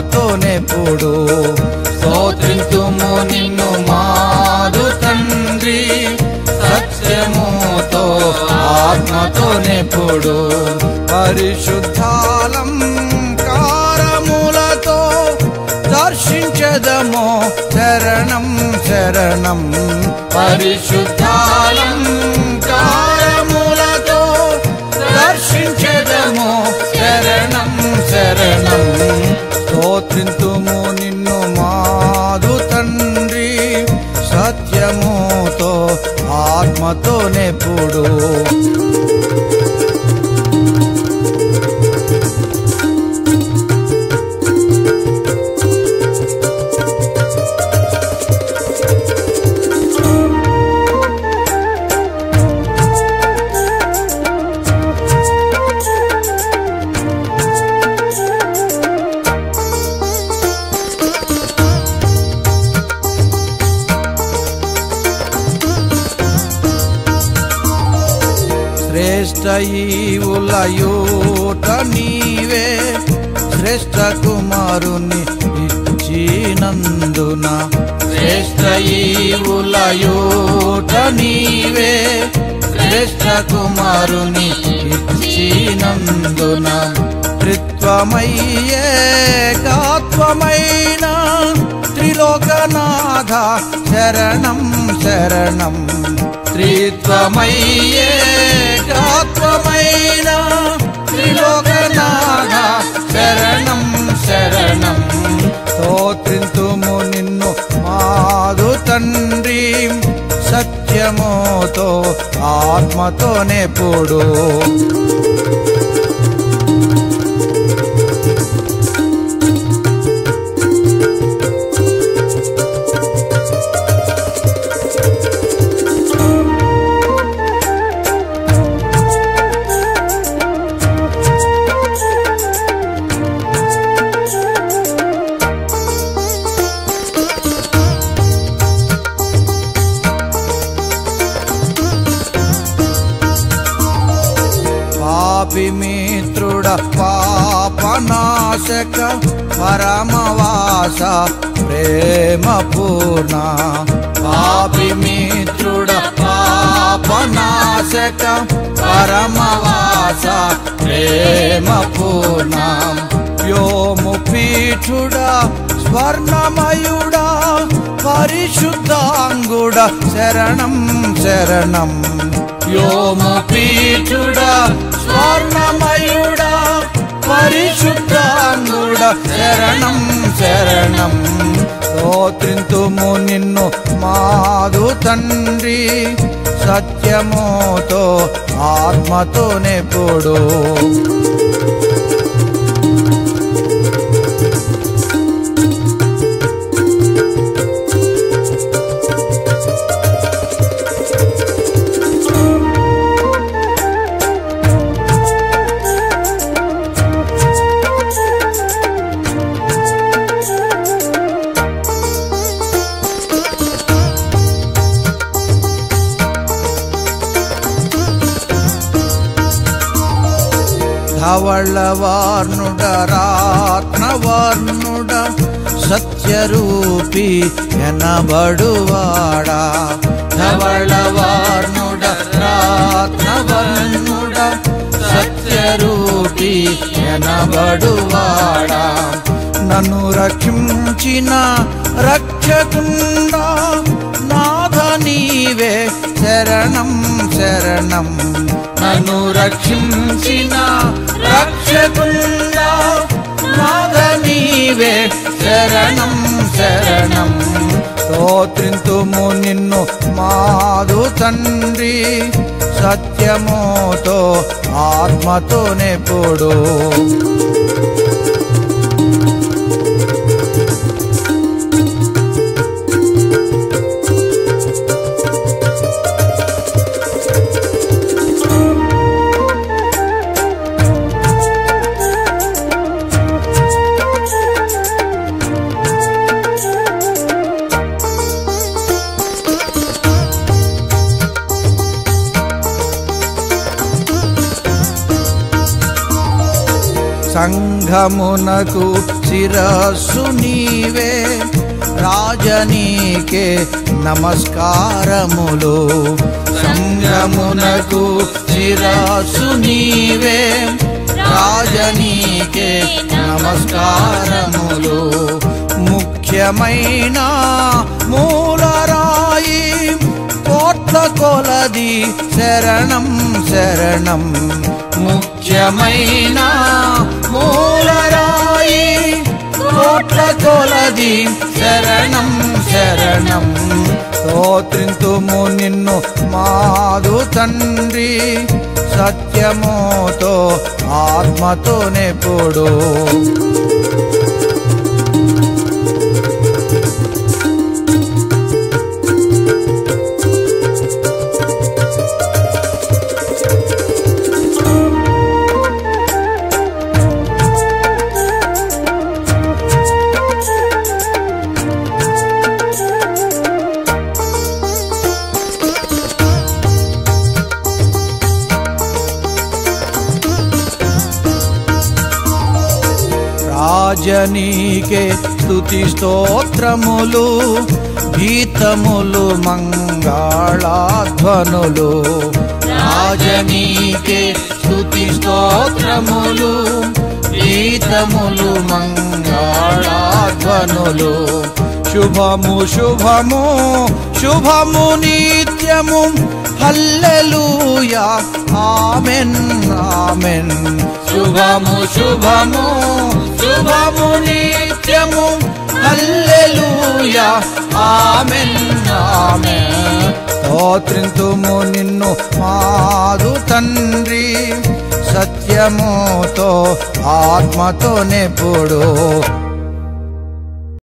మాతోనెప్పుడు నెప్పుడు స్తోత్రింతుము నిన్ను మాదు తండ్రి. సత్యముతో ఆత్మతోనెప్పుడు పరిశుద్ధాలం కారములతో దర్శించదమో శరణం శరణం. పరిశుద్ధాలం కారములతో దర్శించదమో శరణం శరణం. స్తోత్రింతుము నిన్ను మాదు తండ్రి. సత్యముతో ఆత్మతో నెప్పుడు శ్రేష్ట ఈవులయూట నీవే శ్రేష్ట కుమారుని ఇచ్చినందున. శ్రేష్ట ఈవులయూట నీవే శ్రేష్ట కుమారుని ఇచ్చినందున. త్రిత్వమయ్యే కాత్వమైన త్రిలోకనాథ శరణం శరణం. త్రిత్వమయ్యే కాత్వమైన త్రిలోకనాథ శరణం శరణం. స్తోత్రింతుము నిన్ను మాదు తండ్రి సత్యముతో ఆత్మతోనే పొడు నాశక పరమవాస ప్రేమ పూర్ణ పాపి మిత్రుడ పాపనాశక పరమవాస ప్రేమ పూర్ణ వ్యోము పీఠుడా స్వర్ణమయుడా పరిశుద్ధాంగుడ శరణం శరణం. వ్యోము పీఠుడా స్వర్ణమ శరణం శరణం స్తోత్రింతుము నిన్ను మాదు తండ్రి సత్యముతో ఆత్మతో నెప్పుడు ధవళవార్ణుడ రాత్నవర్ణుడ సత్యరూపి ఎనబడువాడా. ధవళవార్ణుడ రాత్నవర్ణుడ సత్యరూపి ఎనబడువాడా. నన్ను రక్షించిన రక్షకుండా నీవే శరణం శరణం. నన్ను రక్షించిన రక్షకుండా నాద నీవే శరణం శరణం. స్తోత్రింతుము నిన్ను మాదు తండ్రి సత్యముతో ఆత్మతో నెప్పుడు సంఘమునకు శిరస్సు నీవే. రాజనీకే నమస్కారములు. సంఘమునకు శిరస్సు నీవే. రాజనీకే నమస్కారములు. ముఖ్యమైన మూలరాయి కోట్ల కొలది శరణం శరణం. ముఖ్యమైన మూలరాయి. కోట్ల కొలది శరణం శరణం. స్తోత్రింతుము నిన్ను మాదు తండ్రి. సత్యముతో ఆత్మతో నెప్పుడు నీకే స్తుతి స్తోత్రములు గీతములు మంగళాధ్వనులు. రాజనీకే స్తుతి స్తోత్రములు గీతములు మంగళాధ్వనులు. శుభము శుభము శుభము నిత్యము. హల్లెలూయా. Amen amen. శుభము శుభము. శుభము నిత్యము. హల్లెలూయా. Amen amen. స్తోత్రింతుము నిన్ను మాదు తండ్రి. సత్యముతో ఆత్మతో నెప్పుడు